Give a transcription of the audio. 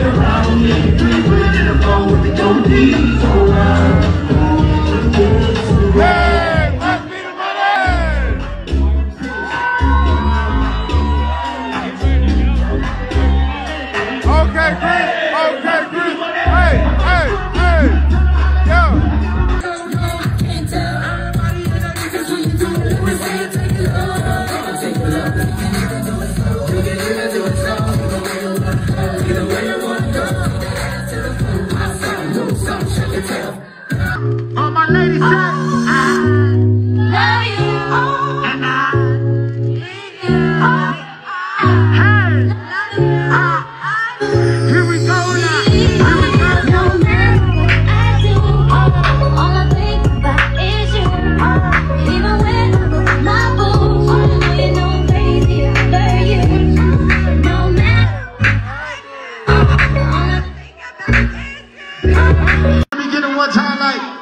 around me. We were in a boat, with don't need so much. one time like.